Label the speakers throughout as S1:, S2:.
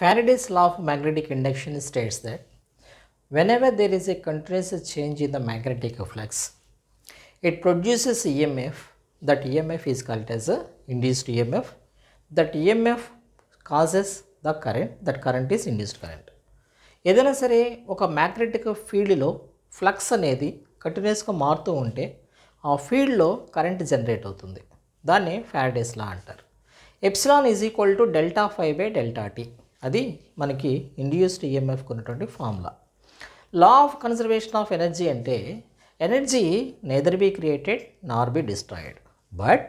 S1: Faraday's law of magnetic induction states that whenever there is a continuous change in the magnetic flux, it produces EMF. That EMF is called as a induced EMF. That EMF causes the current. That current is induced current. ఏదైనా సరే ఒక magnetic ఫీల్డ్లో flux అనేది కంటిన్యూస్గా మారుతూ ఉంటే ఆ ఫీల్డ్లో కరెంట్ జనరేట్ అవుతుంది దాన్ని ఫ్యారడేస్ లా అంటారు epsilon is equal to delta phi by delta t అది మనకి ఇండ్యూస్డ్ ఈఎంఎఫ్కి ఉన్నటువంటి formula law of conservation of energy అంటే energy neither be created nor be destroyed but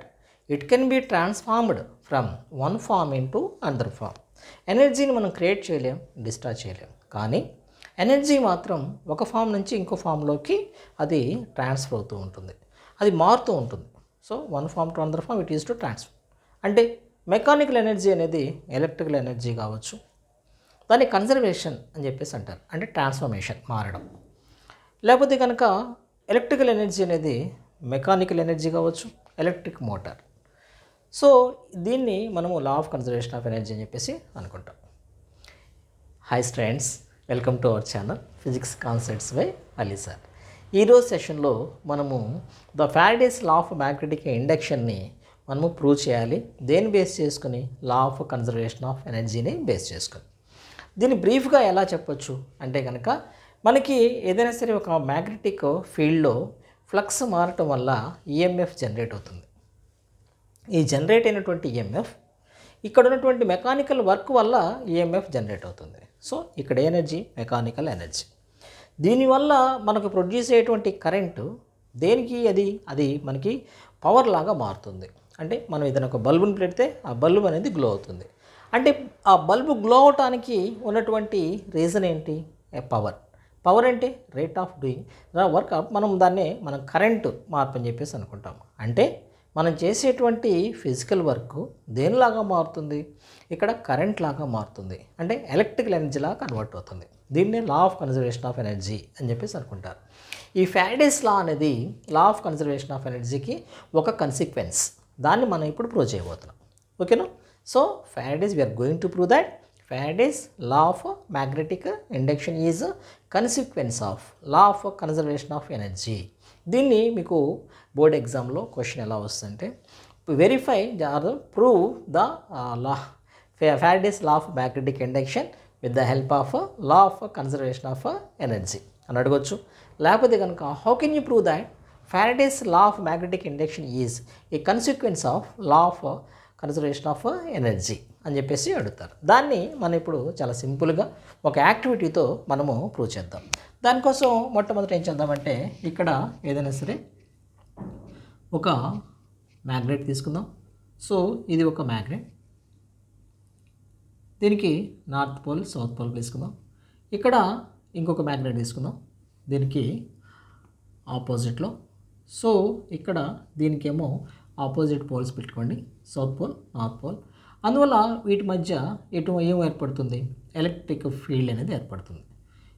S1: it can be transformed from one form in to another form ఎనర్జీని మనం create చేయలేం destroy చేయలేం. కానీ ఎనర్జీ మాత్రం ఒక ఫామ్ నుంచి ఇంకో ఫామ్లోకి అది ట్రాన్స్ఫర్ అవుతూ ఉంటుంది. అది మారుతూ ఉంటుంది. So one form to another form it is to transfer అంటే మెకానికల్ ఎనర్జీ అనేది ఎలక్ట్రికల్ ఎనర్జీ కావచ్చు దాన్ని కన్జర్వేషన్ అని చెప్పేసి అంటారు. అంటే ట్రాన్స్ఫర్మేషన్ మారడం. లేకపోతే కనుక ఎలక్ట్రికల్ ఎనర్జీ అనేది మెకానికల్ ఎనర్జీ కావచ్చు ఎలక్ట్రిక్ మోటార్. సో దీన్ని మనము law of conservation of energy అని చెప్పేసి అనుకుంటాం. Hi friends welcome to our channel physics concepts by Ali sir ఈరోజు సెషన్లో మనము the Faraday's law of magnetic ఇండక్షన్ని మనము ప్రూవ్ చేయాలి. దేని బేస్ చేసుకుని లా ఆఫ్ కన్జర్వేషన్ ఆఫ్ ఎనర్జీని బేస్ చేసుకుని. దీన్ని బ్రీఫ్గా ఎలా చెప్పొచ్చు అంటే కనుక మనకి ఏదైనా సరే ఒక మ్యాగ్నెటిక్ ఫీల్డ్లో ఫ్లక్స్ మారటం వల్ల ఈఎంఎఫ్ జనరేట్ అవుతుంది. ఈ జనరేట్ అయినటువంటి ఈఎంఎఫ్ ఇక్కడ ఉన్నటువంటి మెకానికల్ వర్క్ వల్ల ఈఎంఎఫ్ జనరేట్ అవుతుంది. సో ఇక్కడ ఎనర్జీ మెకానికల్ ఎనర్జీ. దీనివల్ల మనకు ప్రొడ్యూస్ అయ్యేటువంటి కరెంటు దేనికి? అది అది మనకి పవర్ లాగా మారుతుంది. అంటే మనం ఏదైనా ఒక బల్బుని పెడితే ఆ బల్బు అనేది గ్లో అవుతుంది. అంటే ఆ బల్బు గ్లో అవటానికి ఉన్నటువంటి రీజన్ ఏంటి? పవర్ పవర్ అంటే రేట్ ఆఫ్ డూయింగ్ వర్క్ మనం దాన్నే మనం కరెంటు మార్పు అని చెప్పేసి అనుకుంటాం. అంటే మనం చేసేటువంటి ఫిజికల్ వర్క్ దేనిలాగా మారుతుంది? ఇక్కడ కరెంట్ లాగా మారుతుంది. అంటే ఎలక్ట్రికల్ ఎనర్జీలా కన్వర్ట్ అవుతుంది. దీన్నే law of conservation of energy అని చెప్పేసి అనుకుంటారు. ఈ ఫ్యాడేస్ లా అనేది లా ఆఫ్ కన్జర్వేషన్ ఆఫ్ ఎనర్జీకి ఒక కన్సిక్వెన్స్ దాన్ని మనం ఇప్పుడు ప్రూవ్ చేయబోతున్నాం. ఓకేనా so Faraday's we are going to prove that Faraday's law of magnetic induction is consequence of law of conservation of energy దీన్ని మీకు బోర్డ్ ఎగ్జామ్లో క్వశ్చన్ ఎలా వస్తుందంటే verify or prove the law Faraday's law of magnetic induction with the help of law of conservation of energy అని అడగొచ్చు. లేకపోతే కనుక how can you prove that Faraday's law of magnetic induction is a consequence of law of conservation of energy అని చెప్పేసి అడుగుతారు. దాన్ని మనం ఇప్పుడు చాలా సింపుల్గా ఒక యాక్టివిటీతో మనము ప్రూవ్ చేద్దాం. దానికోసం మొట్టమొదటి ఏం చేద్దామంటే ఇక్కడ ఏదైనా సరే ఒక మ్యాగ్నెట్ తీసుకుందాం. సో ఇది ఒక మ్యాగ్నెట్. దీనికి నార్త్ పోల్ సౌత్ పోల్ తీసుకుందాం. ఇక్కడ ఇంకొక మ్యాగ్నెట్ తీసుకుందాం. దీనికి ఆపోజిట్లో. సో ఇక్కడ దీనికేమో ఆపోజిట్ పోల్స్ పెట్టుకోండి. South pole north pole. అందువల్ల వీటి మధ్య ఎటు ఏం ఏర్పడుతుంది? ఎలక్ట్రిక్ ఫీల్డ్ అనేది ఏర్పడుతుంది.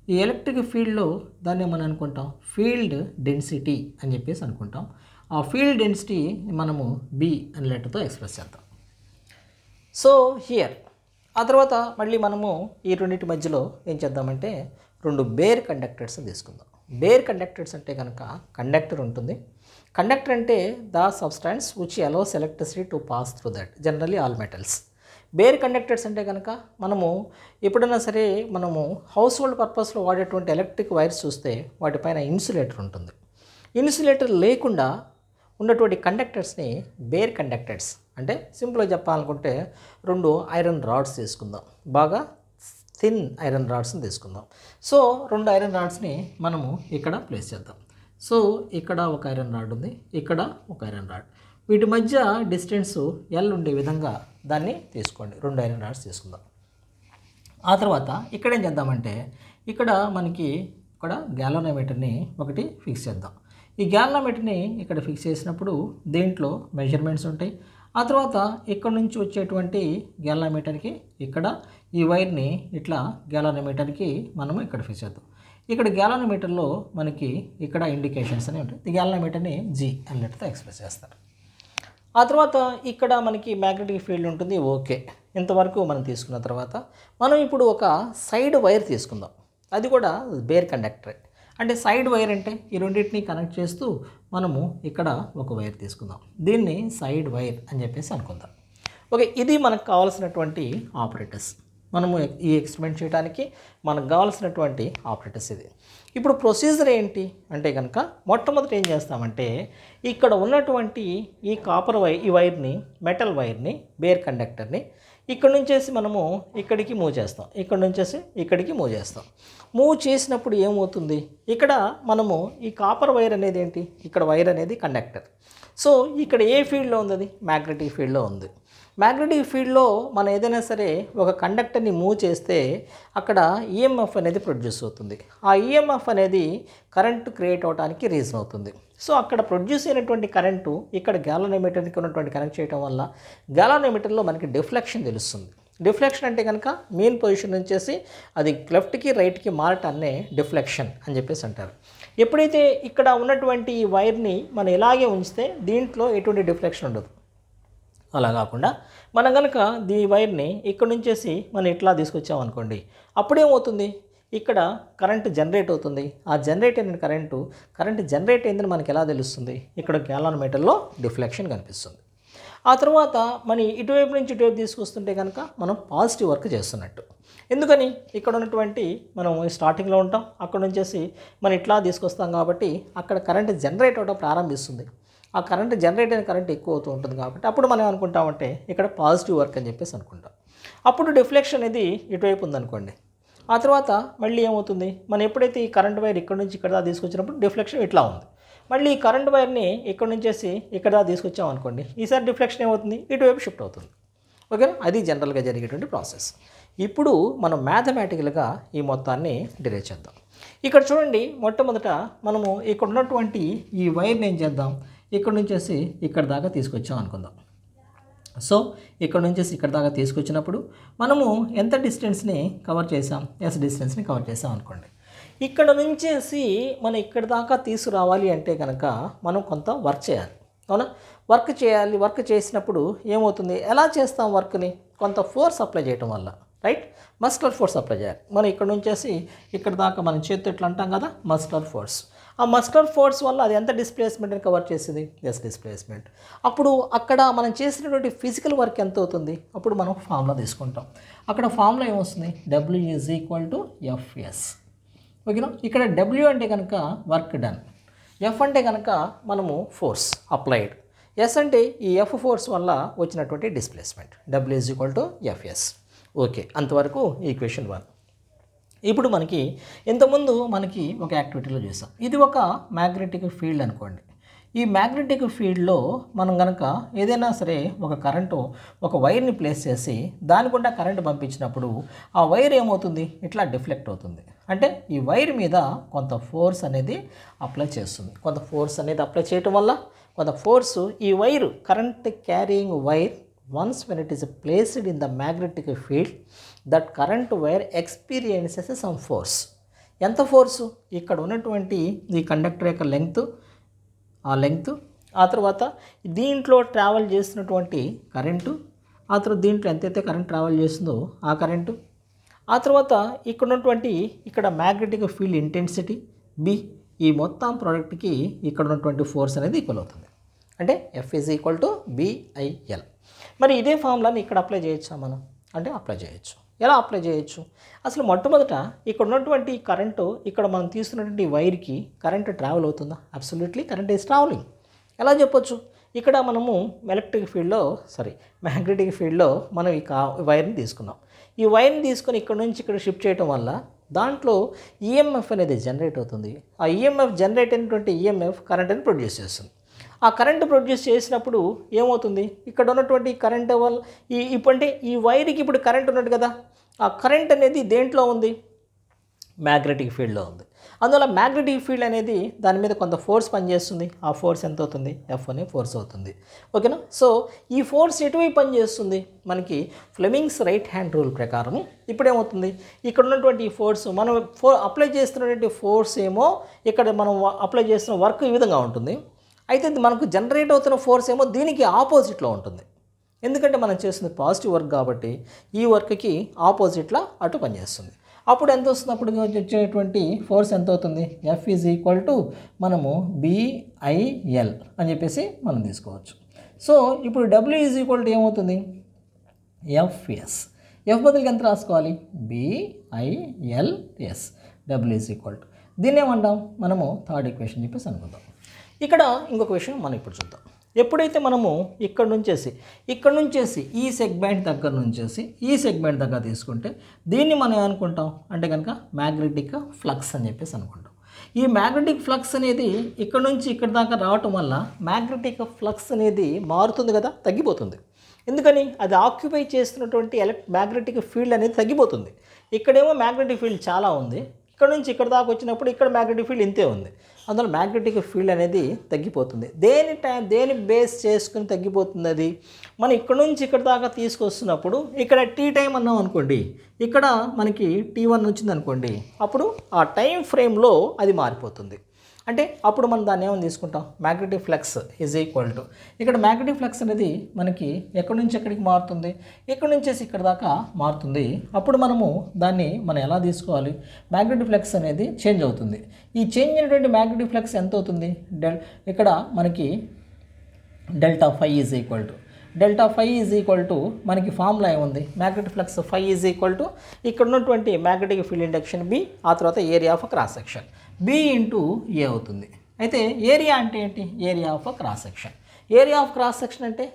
S1: ఈ ఎలక్ట్రిక్ ఫీల్డ్లో దాన్ని మనం అనుకుంటాం? ఫీల్డ్ డెన్సిటీ అని చెప్పేసి అనుకుంటాం. ఆ ఫీల్డ్ డెన్సిటీ మనము బి అనే లెటర్తో ఎక్స్ప్రెస్ చేద్దాం. సో హియర్ ఆ తర్వాత మళ్ళీ మనము ఈ రెండింటి మధ్యలో ఏం చేద్దామంటే రెండు బేర్ కండక్టర్స్ తీసుకుందాం. బేర్ కండక్టర్స్ అంటే కనుక కండక్టర్ ఉంటుంది. కండక్టర్ అంటే the substance which allows electricity to pass through that generally all metals bare conductors అంటే కనుక మనము ఎప్పుడైనా సరే మనము హౌస్ హోల్డ్ పర్పస్లో వాడేటువంటి ఎలక్ట్రిక్ వైర్స్ చూస్తే వాటిపైన ఇన్సులేటర్ ఉంటుంది. ఇన్సులేటర్ లేకుండా ఉన్నటువంటి కండక్టర్స్ని బేర్ కండక్టర్స్ అంటే సింపుల్గా చెప్పాలనుకుంటే రెండు ఐరన్ రాడ్స్ తీసుకుందాం. బాగా థిన్ ఐరన్ రాడ్స్ని తీసుకుందాం. సో రెండు ఐరన్ రాడ్స్ని మనము ఇక్కడ ప్లేస్ చేద్దాం. సో ఇక్కడ ఒక ఐరన్ రాడ్ ఉంది ఇక్కడ ఒక ఐరన్ రాడ్ వీటి మధ్య డిస్టెన్స్ ఎల్ ఉండే విధంగా దాన్ని తీసుకోండి. రెండు ఐరన్ రాడ్స్ తీసుకుందాం. ఆ తర్వాత ఇక్కడ ఏం చేద్దామంటే ఇక్కడ మనకి ఇక్కడ గ్యాలోనోమీటర్ని ఒకటి ఫిక్స్ చేద్దాం. ఈ గ్యాలనోమీటర్ని ఇక్కడ ఫిక్స్ చేసినప్పుడు దీంట్లో మెజర్మెంట్స్ ఉంటాయి. ఆ తర్వాత ఇక్కడ నుంచి వచ్చేటువంటి గ్యాలోమీటర్కి ఇక్కడ ఈ వైర్ని ఇట్లా గ్యాలనోమీటర్కి మనము ఇక్కడ ఫిక్స్ చేద్దాం. ఇక్కడ గ్యాలనోమీటర్లో మనకి ఇక్కడ ఇండికేషన్స్ అనేవి ఉంటాయి. ఈ గ్యాలనోమీటర్ని జీ అన్నట్టుతో ఎక్స్ప్రెస్ చేస్తారు. ఆ తర్వాత ఇక్కడ మనకి మ్యాగ్నెటిక్ ఫీల్డ్ ఉంటుంది. ఓకే. ఇంతవరకు మనం తీసుకున్న తర్వాత మనం ఇప్పుడు ఒక సైడ్ వైర్ తీసుకుందాం. అది కూడా బేర్ కండక్టరే. అంటే సైడ్ వైర్ అంటే ఈ రెండింటిని కనెక్ట్ చేస్తూ మనము ఇక్కడ ఒక వైర్ తీసుకుందాం. దీన్ని సైడ్ వైర్ అని చెప్పేసి అనుకుందాం. ఓకే. ఇది మనకు కావాల్సినటువంటి ఆపరేటర్స్. మనము ఈ ఎక్స్పెరిమెంట్ చేయడానికి మనకు కావాల్సినటువంటి ఆపరేటర్స్ ఇది. ఇప్పుడు ప్రొసీజర్ ఏంటి? అంటే కనుక మొట్టమొదటి ఏం చేస్తామంటే ఇక్కడ ఉన్నటువంటి ఈ కాపర్ వై ఈ వైర్ని మెటల్ వైర్ని బేర్ కండక్టర్ని ఇక్కడ నుంచేసి మనము ఇక్కడికి మూవ్ చేస్తాం. ఇక్కడ నుంచేసి ఇక్కడికి మూవ్ చేస్తాం. మూవ్ చేసినప్పుడు ఏమవుతుంది? ఇక్కడ మనము ఈ కాపర్ వైర్ అనేది ఏంటి? ఇక్కడ వైర్ అనేది కండక్టర్ సో ఇక్కడ ఏ ఫీల్డ్లో ఉంది అది? మ్యాగ్నెటిక్ ఫీల్డ్లో ఉంది. మ్యాగ్నెటిక్ ఫీల్డ్లో మనం ఏదైనా సరే ఒక కండక్టర్ని మూవ్ చేస్తే అక్కడ ఈఎంఎఫ్ అనేది ప్రొడ్యూస్ అవుతుంది. ఆ ఈఎంఎఫ్ అనేది కరెంటు క్రియేట్ అవడానికి రీజన్ అవుతుంది. సో అక్కడ ప్రొడ్యూస్ అయినటువంటి కరెంటు ఇక్కడ గ్యాలోనోమీటర్కి ఉన్నటువంటి కనెక్ట్ చేయడం వల్ల గ్యాలోనోమీటర్లో మనకి డిఫ్లెక్షన్ తెలుస్తుంది. డిఫ్లెక్షన్ అంటే కనుక మెయిన్ పొజిషన్ వచ్చేసి అది లెఫ్ట్కి రైట్కి మారటాన్నే డిఫ్లెక్షన్ అని చెప్పేసి అంటారు. ఎప్పుడైతే ఇక్కడ ఉన్నటువంటి ఈ వైర్ని మనం ఇలాగే ఉంచితే దీంట్లో ఎటువంటి డిఫ్లెక్షన్ ఉండదు. అలా కాకుండా మనం కనుక దీ వైర్ని ఇక్కడ నుంచేసి మనం ఇట్లా తీసుకొచ్చామనుకోండి అప్పుడేమవుతుంది? ఇక్కడ కరెంటు జనరేట్ అవుతుంది. ఆ జనరేట్ అయిన కరెంటు కరెంటు జనరేట్ అయిందని మనకి ఎలా తెలుస్తుంది? ఇక్కడ గ్యాలనోమీటర్లో డిఫ్లెక్షన్ కనిపిస్తుంది. ఆ తర్వాత మన ఇటువైపు నుంచి ఇటువైపు తీసుకొస్తుంటే కనుక మనం పాజిటివ్ వర్క్ చేస్తున్నట్టు. ఎందుకని? ఇక్కడ ఉన్నటువంటి మనం స్టార్టింగ్లో ఉంటాం అక్కడ నుంచేసి మనం ఇట్లా తీసుకొస్తాం కాబట్టి అక్కడ కరెంట్ జనరేట్ అవడం ప్రారంభిస్తుంది. ఆ కరెంట్ జనరేట్ అయిన కరెంట్ ఎక్కువ అవుతూ ఉంటుంది కాబట్టి అప్పుడు మనం అనుకుంటామంటే ఇక్కడ పాజిటివ్ వర్క్ అని చెప్పేసి అనుకుంటాం. అప్పుడు డిఫ్లెక్షన్ అనేది ఇటువైపు ఉందనుకోండి. ఆ తర్వాత మళ్ళీ ఏమవుతుంది? మనం ఎప్పుడైతే ఈ కరెంట్ వైర్ ఇక్కడ నుంచి ఇక్కడ దాకా తీసుకొచ్చినప్పుడు డిఫ్లెక్షన్ ఇట్లా ఉంది. మళ్ళీ ఈ కరెంట్ వైర్ని ఇక్కడ నుంచేసి ఇక్కడ దాకా తీసుకొచ్చాం అనుకోండి ఈసారి డిఫ్లెక్షన్ ఏమవుతుంది? ఇటువైపు షిఫ్ట్ అవుతుంది. ఓకేనా? అది జనరల్గా జరిగేటువంటి ప్రాసెస్. ఇప్పుడు మనం మ్యాథమెటికల్గా ఈ మొత్తాన్ని డిరైవ్ చేద్దాం. ఇక్కడ చూడండి మొట్టమొదట మనము ఇక్కడ ఉన్నటువంటి ఈ వైర్ని ఏం చేద్దాం? ఇక్కడ నుంచేసి ఇక్కడ దాకా తీసుకొచ్చాం అనుకుందాం. సో ఇక్కడ నుంచి ఇక్కడ దాకా తీసుకొచ్చినప్పుడు మనము ఎంత డిస్టెన్స్ని కవర్ చేసాం ఎస్ డిస్టెన్స్ని కవర్ చేసాం అనుకోండి. ఇక్కడ నుంచేసి మనం ఇక్కడ దాకా తీసుకురావాలి అంటే కనుక మనం కొంత వర్క్ చేయాలి. అవునా? వర్క్ చేయాలి. వర్క్ చేసినప్పుడు ఏమవుతుంది? ఎలా చేస్తాం వర్క్ని? కొంత ఫోర్స్ అప్లై చేయటం వల్ల. రైట్? మస్కులర్ ఫోర్స్ అప్లై చేయాలి. మనం ఇక్కడ నుంచేసి ఇక్కడ దాకా మనం చేతి ఇట్లా అంటాం కదా? Muscular force. ఆ మస్కులర్ ఫోర్స్ వల్ల అది ఎంత డిస్ప్లేస్మెంట్ని కవర్ చేసింది? ఎస్ డిస్ప్లేస్మెంట్ అప్పుడు అక్కడ మనం చేసినటువంటి ఫిజికల్ వర్క్ ఎంత అవుతుంది? అప్పుడు మనం ఫార్ములా తీసుకుంటాం. అక్కడ ఫార్ములా ఏమొస్తుంది? W is equal to FS ఓకేనా? ఇక్కడ డబ్ల్యూ అంటే కనుక వర్క్ డన్ ఎఫ్ అంటే కనుక మనము ఫోర్స్ అప్లైడ్ ఎస్ అంటే ఈ ఎఫ్ ఫోర్స్ వల్ల వచ్చినటువంటి displacement W is equal to FS okay అంతవరకు ఈక్వేషన్ వన్ ఇప్పుడు మనకి ఇంతకుముందు మనకి ఒక యాక్టివిటీలో చేస్తాం ఇది ఒక మ్యాగ్నెటిక్ ఫీల్డ్ అనుకోండి. ఈ మ్యాగ్నెటిక్ ఫీల్డ్లో మనం కనుక ఏదైనా సరే ఒక కరెంటు ఒక వైర్ని ప్లేస్ చేసి దాని గుండా కరెంటు పంపించినప్పుడు ఆ వైర్ ఏమవుతుంది? ఇట్లా డిఫ్లెక్ట్ అవుతుంది. అంటే ఈ వైర్ మీద కొంత ఫోర్స్ అనేది అప్లై చేస్తుంది. కొంత ఫోర్స్ అనేది అప్లై చేయటం వల్ల కొంత ఫోర్సు ఈ wire current carrying wire once when it is placed in the magnetic field that current wire experiences some force ఎంత ఫోర్సు ఇక్కడ ఉన్నటువంటి ఈ కండక్టర్ యొక్క లెంగ్త్ ఆ లెంగ్త్ ఆ తర్వాత దీంట్లో ట్రావెల్ చేస్తున్నటువంటి కరెంటు ఆ తర్వాత దీంట్లో ఎంతైతే కరెంట్ ట్రావెల్ చేస్తుందో ఆ కరెంటు ఆ తర్వాత ఇక్కడ ఉన్నటువంటి ఇక్కడ మ్యాగ్నెటిక్ ఫీల్డ్ ఇంటెన్సిటీ బి ఈ మొత్తం ప్రోడక్ట్కి ఇక్కడ ఉన్నటువంటి ఫోర్స్ అనేది ఈక్వల్ అవుతుంది. అంటే F is equal to BIL మరి ఇదే ఫార్ములాని ఇక్కడ అప్లై చేయొచ్చా మనం? అంటే అప్లై చేయొచ్చు. ఎలా అప్లై చేయొచ్చు? అసలు మొట్టమొదట ఇక్కడ ఉన్నటువంటి కరెంటు ఇక్కడ మనం తీసుకున్నటువంటి వైర్కి కరెంట్ ట్రావెల్ అవుతుందా? అబ్సల్యూట్లీ కరెంట్ ఈజ్ ట్రావెలింగ్ ఎలా చెప్పొచ్చు? ఇక్కడ మనము ఎలక్ట్రిక్ ఫీల్డ్లో సారీ మ్యాగ్నెటిక్ ఫీల్డ్లో మనం ఈ కా వైర్ని తీసుకున్నాం. ఈ వైర్ని తీసుకొని ఇక్కడ నుంచి ఇక్కడ షిఫ్ట్ చేయడం వల్ల దాంట్లో ఈఎంఎఫ్ అనేది జనరేట్ అవుతుంది. ఆ ఈఎంఎఫ్ జనరేట్ అయినటువంటి ఈఎంఎఫ్ కరెంట్ని ప్రొడ్యూస్ చేస్తుంది. ఆ కరెంట్ ప్రొడ్యూస్ చేసినప్పుడు ఏమవుతుంది? ఇక్కడ ఉన్నటువంటి కరెంట్ వల్ల ఈ ఇప్పుడు అంటే ఈ వైర్కి ఇప్పుడు కరెంట్ ఉన్నట్టు కదా? ఆ కరెంట్ అనేది దేంట్లో ఉంది? మ్యాగ్నెటిక్ ఫీల్డ్లో ఉంది. అందువల్ల మ్యాగ్నెటిక్ ఫీల్డ్ అనేది దాని మీద కొంత ఫోర్స్ పనిచేస్తుంది. ఆ ఫోర్స్ ఎంత అవుతుంది? ఎఫ్ అనే ఫోర్స్ అవుతుంది. ఓకేనా సో ఈ ఫోర్స్ ఎటువైపు పనిచేస్తుంది? మనకి ఫ్లెమింగ్స్ రైట్ హ్యాండ్ రూల్ ప్రకారం ఇప్పుడేమవుతుంది ఇక్కడ ఉన్నటువంటి ఈ ఫోర్స్ మనం ఫో అప్లై చేస్తున్నటువంటి ఫోర్స్ ఏమో ఇక్కడ మనం అప్లై చేస్తున్న వర్క్ ఈ విధంగా ఉంటుంది. అయితే ఇది మనకు జనరేట్ అవుతున్న ఫోర్స్ ఏమో దీనికి ఆపోజిట్లో ఉంటుంది. ఎందుకంటే మనం చేస్తుంది పాజిటివ్ వర్క్ కాబట్టి ఈ వర్క్కి ఆపోజిట్లా అటు పనిచేస్తుంది. అప్పుడు ఎంత వస్తుంది అప్పుడు వచ్చేటువంటి ఫోర్స్ ఎంత అవుతుంది? ఎఫ్ ఈజ్ ఈక్వల్ టు మనము బిఐఎల్ అని చెప్పేసి మనం తీసుకోవచ్చు. సో ఇప్పుడు డబ్ల్యూ ఈజ్ ఈక్వల్ టు ఏమవుతుంది? ఎఫ్ఎస్ ఎఫ్ బదులుకి ఎంత రాసుకోవాలి? BILS W is equal to దీన్ని ఏమంటాం? మనము థర్డ్ ఈక్వేషన్ చెప్పేసి అనుకుందాం. ఇక్కడ ఇంకొక విషయం మనం ఇప్పుడు చూద్దాం. ఎప్పుడైతే మనము ఇక్కడ నుంచేసి ఇక్కడ నుంచేసి ఈ సెగ్మెంట్ దగ్గర నుంచేసి ఈ సెగ్మెంట్ దగ్గర తీసుకుంటే దీన్ని మనం ఏమనుకుంటాం? అంటే కనుక మ్యాగ్నెటిక్ ఫ్లక్స్ అని చెప్పేసి అనుకుంటాం. ఈ మ్యాగ్నెటిక్ ఫ్లక్స్ అనేది ఇక్కడ నుంచి ఇక్కడ దాకా రావటం వల్ల మ్యాగ్నెటిక్ ఫ్లక్స్ అనేది మారుతుంది కదా తగ్గిపోతుంది. ఎందుకని? అది ఆక్యుపై చేస్తున్నటువంటి ఎలక్ట్ మ్యాగ్నెటిక్ ఫీల్డ్ అనేది తగ్గిపోతుంది. ఇక్కడేమో మ్యాగ్నెటిక్ ఫీల్డ్ చాలా ఉంది. ఇక్కడ నుంచి ఇక్కడ దాకా వచ్చినప్పుడు ఇక్కడ మ్యాగ్నెటిక్ ఫీల్డ్ ఇంతే ఉంది. అందువల్ల మ్యాగ్నెటిక్ ఫీల్డ్ అనేది తగ్గిపోతుంది. దేని టైం దేని బేస్ చేసుకుని తగ్గిపోతుంది అది? మనం ఇక్కడ నుంచి ఇక్కడ దాకా తీసుకొస్తున్నప్పుడు ఇక్కడ టీ టైం అన్నాం అనుకోండి ఇక్కడ మనకి టీ వన్ వచ్చింది అనుకోండి అప్పుడు ఆ టైం ఫ్రేమ్లో అది మారిపోతుంది. అంటే అప్పుడు మనం దాన్ని ఏమని తీసుకుంటాం? Magnetic flux is equal to ఇక్కడ మ్యాగ్నెటిక్ ఫ్లక్స్ అనేది మనకి ఎక్కడి నుంచి ఎక్కడికి మారుతుంది? ఇక్కడ నుంచేసి ఇక్కడ దాకా మారుతుంది? అప్పుడు మనము దాన్ని మనం ఎలా తీసుకోవాలి? మ్యాగ్నెటిక్ ఫ్లక్స్ అనేది చేంజ్ అవుతుంది. ఈ చేంజ్ అయినటువంటి మ్యాగ్నెటిక్ ఫ్లక్స్ ఎంత అవుతుంది? డెల్ ఇక్కడ మనకి delta phi is equal to delta phi is equal to మనకి ఫార్ములా ఏముంది? Magnetic flux phi is equal to ఇక్కడ ఉన్నటువంటి మ్యాగ్నెటిక్ ఫీల్డ్ ఇండక్షన్ బి ఆ తర్వాత area of cross section B into A అవుతుంది. అయితే ఏరియా అంటే ఏంటి? Area of cross section area of cross section అంటే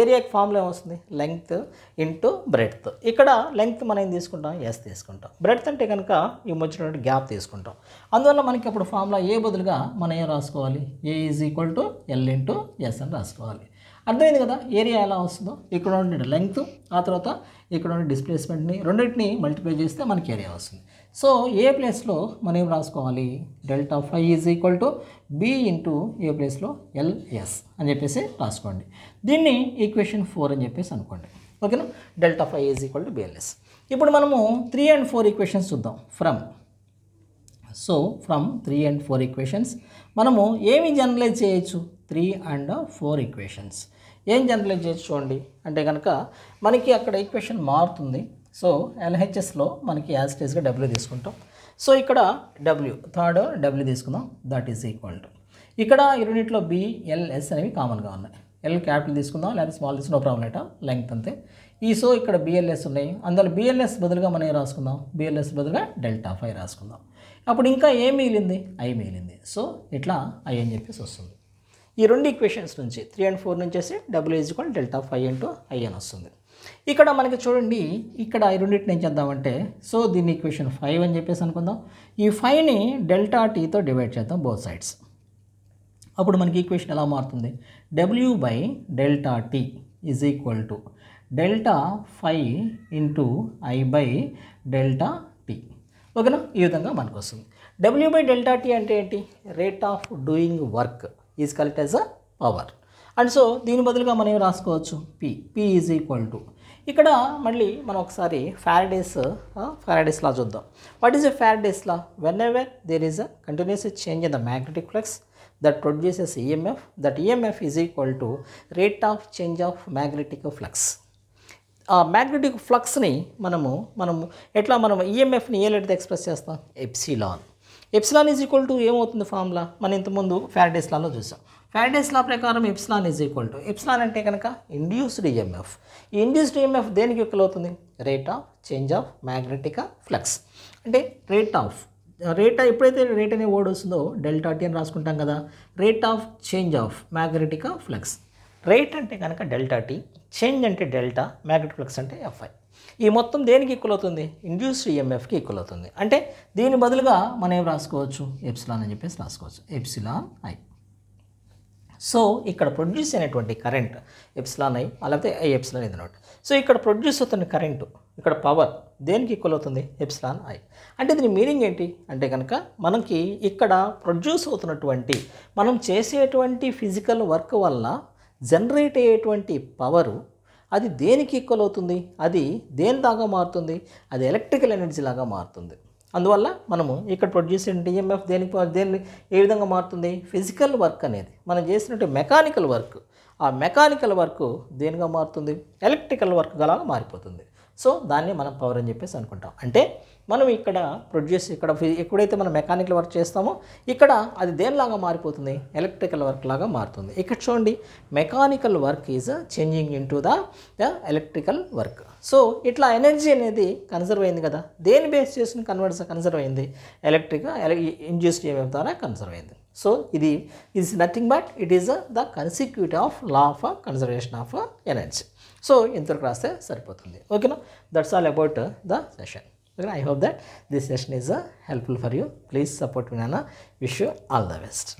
S1: ఏరియాకి ఫామ్లో ఏమొస్తుంది? లెంగ్త్ ఇంటూ బ్రెడ్త్ ఇక్కడ లెంగ్త్ మనం ఏం తీసుకుంటాం? ఎస్ తీసుకుంటాం. బ్రెడ్త్ అంటే కనుక ఈ మధ్యనటువంటి గ్యాప్ తీసుకుంటాం. అందువల్ల మనకి అప్పుడు ఫామ్లో ఏ బదులుగా మనం ఏం రాసుకోవాలి? A is equal to L into S అని రాసుకోవాలి. అర్థమైంది కదా? ఏరియా ఎలా వస్తుందో? ఇక్కడ ఉండే లెంగ్త్ ఆ తర్వాత ఇక్కడ ఉండే డిస్ప్లేస్మెంట్ని రెండింటిని మల్టిప్లై చేస్తే మనకి ఏరియా వస్తుంది. సో ఏ ప్లేస్లో మనం ఏం రాసుకోవాలి? Delta phi is equal to B into A ప్లేస్లో? ఎల్ఎస్ అని చెప్పేసి రాసుకోండి. దీన్ని ఈక్వేషన్ ఫోర్ అని చెప్పేసి అనుకోండి. ఓకేనా? Delta phi is equal to BLS ఇప్పుడు మనము త్రీ అండ్ ఫోర్ ఈక్వేషన్స్ చూద్దాం. From so from three and four equations మనము ఏమి జనరలైజ్ చేయొచ్చు? త్రీ అండ్ ఫోర్ ఈక్వేషన్స్ ఏం జనరలైజ్ చేయొచ్చు చూడండి? అంటే కనుక మనకి అక్కడ ఈక్వేషన్ మారుతుంది. సో ఎల్హెచ్ఎస్లో మనకి యాజ్ టేజ్గా డబ్ల్యూ తీసుకుంటాం. సో ఇక్కడ డబ్ల్యూ థర్డ్ డబ్ల్యూ తీసుకుందాం. దట్ ఈజ్ ఈక్వల్ టు ఇక్కడ యూనిట్లో రెండింటిలో బిఎల్ఎస్ అనేవి కామన్గా ఉన్నాయి. ఎల్ క్యాపిటల్ తీసుకుందాం లేదా స్మాల్ తీసుకున్న ప్రాబ్లం ఏటా లెంగ్త్ అంతే. ఈ సో ఇక్కడ బిఎల్ఎస్ ఉన్నాయి. అందులో బిఎల్ఎస్ బదులుగా మనం రాసుకుందాం? బిఎల్ఎస్ బదులుగా డెల్టా ఫైవ్ రాసుకుందాం. అప్పుడు ఇంకా ఏం మిగిలింది? ఐ మిగిలింది. సో ఇట్లా ఐ అని చెప్పేసి వస్తుంది. ఈ రెండు ఈక్వేషన్స్ నుంచి త్రీ అండ్ ఫోర్ నుంచి W is equal delta phi into I అని వస్తుంది. ఇక్కడ మనకి చూడండి ఇక్కడ ఈ రెండింటిని ఏం చేద్దామంటే సో దీన్ని ఈక్వేషన్ ఫైవ్ అని చెప్పేసి అనుకుందాం. ఈ ఫైవ్ని డెల్టా టీతో డివైడ్ చేద్దాం బోత్ సైడ్స్ అప్పుడు మనకి ఈక్వేషన్ ఎలా మారుతుంది? W by delta t is equal to delta phi into I by delta t ఓకేనా? ఈ విధంగా మనకు వస్తుంది. డబ్ల్యూ బై డెల్టా టీ అంటే ఏంటి? Rate of doing work is collect as a power and so దీని బదులుగా మనం ఏం రాసుకోవచ్చు? P P is equal to ఇక్కడ మళ్ళీ మనం ఒకసారి ఫ్యారడేస్ ఫ్యారడేస్ లా చూద్దాం. What is a Faraday's law whenever there is a continuous change in the magnetic flux that produces EMF that EMF is equal to rate of change of magnetic flux ఆ magnetic ఫ్లక్స్ని మనము మనము ఎట్లా మనం ఈఎంఎఫ్ని ఏ letter express చేస్తాం? Epsilon epsilon is equal to ఏమవుతుంది formula మనం ఇంతకుముందు ఫ్యారడేస్ లాలో చూసాం. ఫ్యారడేస్ లా ప్రకారం epsilon is equal to epsilon అంటే కనుక ఇండ్యూస్డ్ ఈఎంఎఫ్ ఈ ఇండ్యూస్డ్ ఈఎంఎఫ్ దేనికి ఈక్వల్ అవుతుంది? Rate of change of magnetic flux అంటే రేట్ ఆఫ్ రేట్ ఎప్పుడైతే రేట్ అనే వర్డ్ వస్తుందో డెల్టా టీ అని రాసుకుంటాం కదా rate of change of magnetic flux rate అంటే కనుక డెల్టా టీ చేంజ్ అంటే డెల్టా మ్యాగ్నెటిక్ ఫ్లక్స్ అంటే ఎఫ్ఐ ఈ మొత్తం దేనికి ఈక్వల్ అవుతుంది? ఇండ్యూస్డ్ ఈఎంఎఫ్కి ఈక్వల్ అవుతుంది. అంటే దీని బదులుగా మనం ఏం రాసుకోవచ్చు? ఎప్సిలాన్ అని చెప్పేసి రాసుకోవచ్చు. ఎప్సిలాన్ ఐ సో ఇక్కడ ప్రొడ్యూస్ అయినటువంటి కరెంట్ ఎప్సిలాన్ ఐ లేకపోతే ఐ ఎప్సిలాన్ ఇది అనమాట సో ఇక్కడ ప్రొడ్యూస్ అవుతున్న కరెంటు ఇక్కడ పవర్ దేనికి ఈక్వల్ అవుతుంది? ఎప్సిలాన్ ఐ అంటే దీని మీనింగ్ ఏంటి? అంటే కనుక మనకి ఇక్కడ ప్రొడ్యూస్ అవుతున్నటువంటి మనం చేసేటువంటి ఫిజికల్ వర్క్ వల్ల జనరేట్ అయ్యేటువంటి పవరు అది దేనికి ఈక్వల్ అవుతుంది? అది దేని దాకా మారుతుంది? అది ఎలక్ట్రికల్ ఎనర్జీ లాగా మారుతుంది. అందువల్ల మనము ఇక్కడ ప్రొడ్యూస్ డిఎంఎఫ్ దేనికి దేని ఏ విధంగా మారుతుంది? ఫిజికల్ వర్క్ అనేది. మనం చేసినట్టు మెకానికల్ వర్క్ ఆ మెకానికల్ వర్క్ దేనిగా మారుతుంది? ఎలక్ట్రికల్ వర్క్ గల మారిపోతుంది. సో దాన్ని మనం పవర్ అని చెప్పేసి అనుకుంటాం. అంటే మనం ఇక్కడ ప్రొడ్యూస్ ఇక్కడ ఎప్పుడైతే ఎక్కడైతే మనం మెకానికల్ వర్క్ చేస్తామో ఇక్కడ అది దేనిలాగా మారిపోతుంది? ఎలక్ట్రికల్ వర్క్ లాగా మారుతుంది. ఇక్కడ చూడండి mechanical work is changing in to the the electrical work so ఇట్లా ఎనర్జీ అనేది కన్సర్వ్ అయింది కదా? దేని బేస్ చేసుకుని కన్వర్ట్స్ కన్సర్వ్ అయింది. ఎలక్ట్రిక్ ఇండ్యూస్డ్ చేయడం ద్వారా కన్సర్వ్ అయింది. సో ఇది is nothing but it is the consequent of law of conservation of energy so ఇంతకు రాస్తే సరిపోతుంది. ఓకేనా that's all about the session Okay, I hope that this session is uh, helpful for you. Please support Vinana. Wish you all the best.